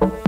Bye.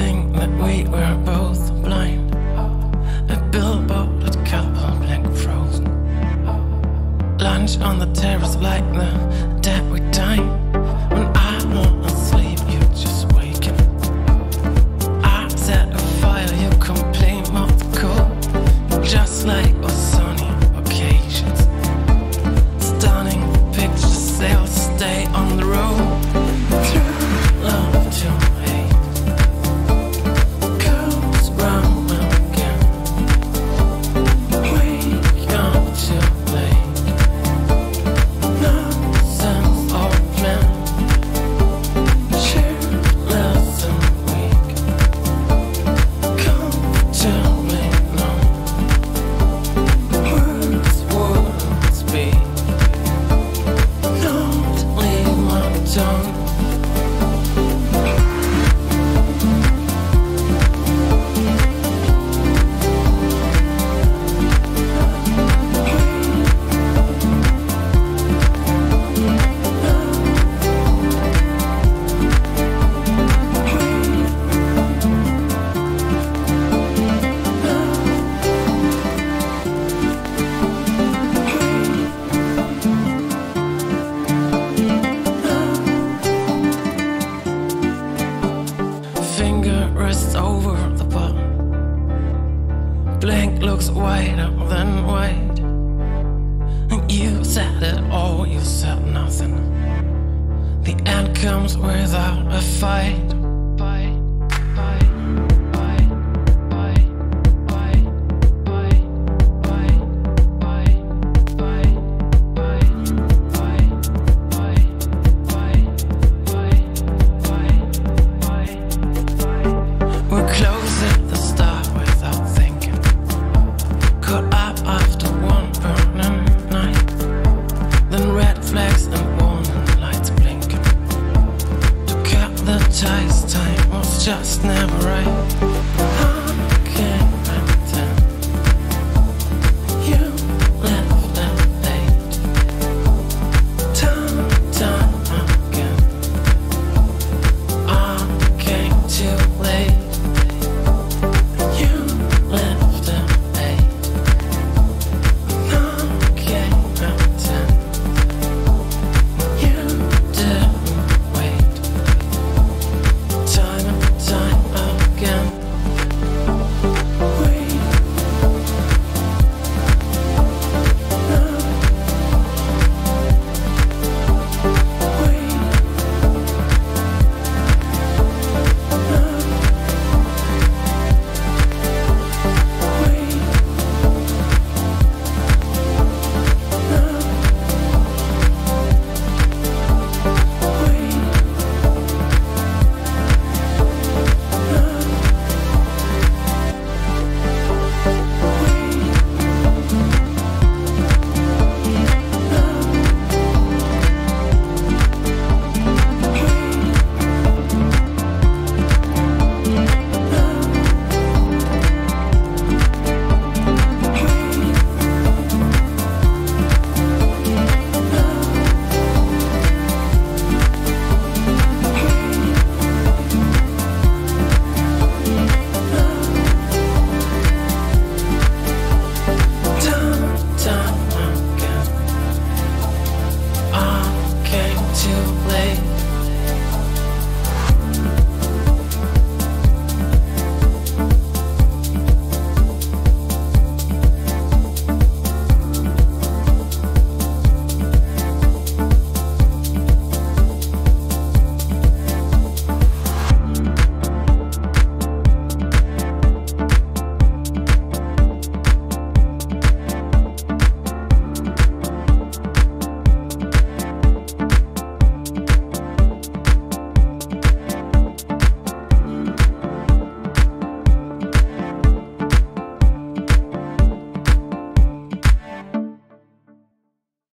thing that we were both blind. A billboard at Castle Black frozen. Lunch on the terrace like the dead we Blank looks whiter than white. And you said it all, you said nothing. The end comes without a fight. hypnotized Time was just never right?